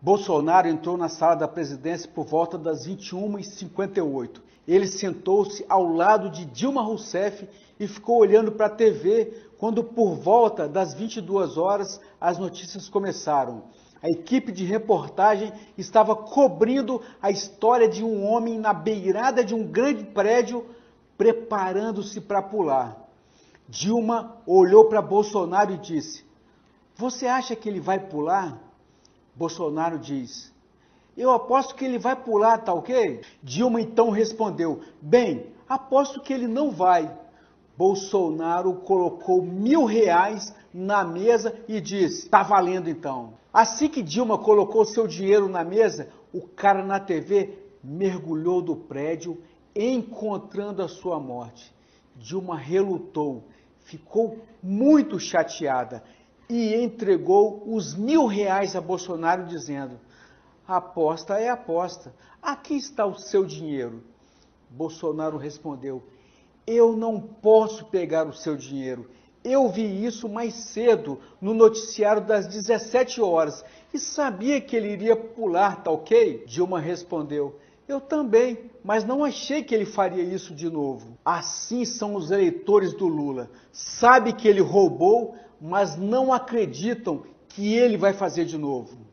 Bolsonaro entrou na sala da presidência por volta das 21h58. Ele sentou-se ao lado de Dilma Rousseff e ficou olhando para a TV quando, por volta das 22 horas, as notícias começaram. A equipe de reportagem estava cobrindo a história de um homem na beirada de um grande prédio preparando-se para pular. Dilma olhou para Bolsonaro e disse: Você acha que ele vai pular? Bolsonaro diz: Eu aposto que ele vai pular, tá ok? Dilma então respondeu: Bem, aposto que ele não vai. Bolsonaro colocou mil reais na mesa e disse: Tá valendo então. Assim que Dilma colocou seu dinheiro na mesa, o cara na TV mergulhou do prédio, encontrando a sua morte. Dilma relutou, ficou muito chateada e entregou os mil reais a Bolsonaro, dizendo: aposta é aposta, aqui está o seu dinheiro. Bolsonaro respondeu: Eu não posso pegar o seu dinheiro. Eu vi isso mais cedo no noticiário das 17 horas e sabia que ele iria pular, tá ok? Dilma respondeu: Eu também, mas não achei que ele faria isso de novo. Assim são os eleitores do Lula. Sabe que ele roubou, mas não acreditam que ele vai fazer de novo.